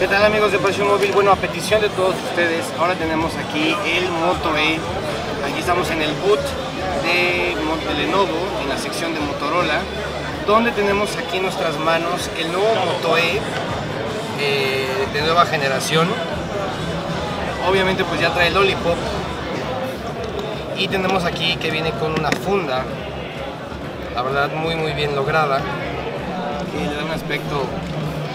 ¿Qué tal amigos de Pasión Móvil? Bueno, a petición de todos ustedes, ahora tenemos aquí el Moto E. Aquí estamos en el boot de, Lenovo, en la sección de Motorola, donde tenemos aquí en nuestras manos el nuevo Moto E eh, de nueva generación. Obviamente pues ya trae el Lollipop. Y tenemos aquí que viene con una funda, la verdad muy muy bien lograda, que le da un aspecto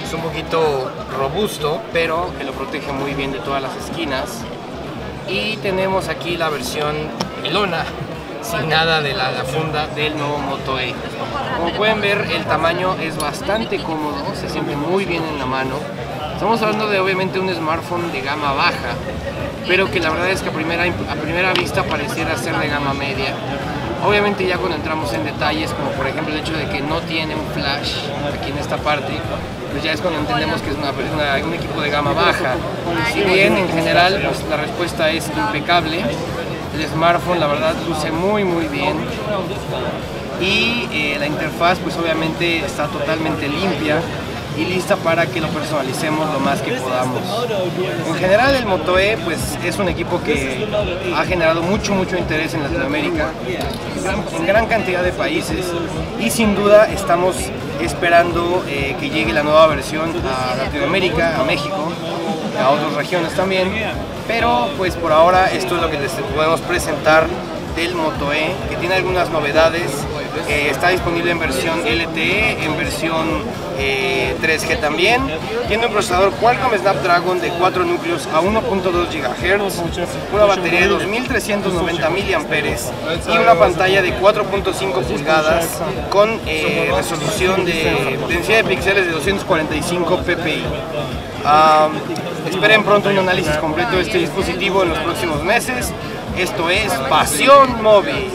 es un poquito robusto, pero que lo protege muy bien de todas las esquinas. Y tenemos aquí la versión Elona, sin nada de la, funda del nuevo Moto E. Como pueden ver, el tamaño es bastante cómodo, se siente muy bien en la mano. Estamos hablando de obviamente un smartphone de gama baja, pero que la verdad es que a primera, a primera vista pareciera ser de gama media. Obviamente ya cuando entramos en detalles, como por ejemplo el hecho de que no tiene un flash aquí en esta parte, pues ya es cuando entendemos que es un equipo de gama baja. Si bien en general pues la respuesta es impecable, el smartphone la verdad luce muy muy bien y eh, la interfaz pues obviamente está totalmente limpia y lista para que lo personalicemos lo más que podamos. En general el Moto E pues, es un equipo que ha generado mucho mucho interés en Latinoamérica, en gran cantidad de países y sin duda estamos esperando eh, que llegue la nueva versión a Latinoamérica, a México, a otras regiones también, pero pues por ahora esto es lo que les podemos presentar del Moto E, que tiene algunas novedades. Eh, está disponible en versión LTE, en versión 3G eh, también. Tiene un procesador Qualcomm Snapdragon de 4 núcleos a 1.2 GHz, una batería de 2390 mAh y una pantalla de 4.5 pulgadas con eh, resolución de densidad de píxeles de 245 ppi. esperen pronto un análisis completo de este dispositivo en los próximos meses. Esto es Pasión Móvil.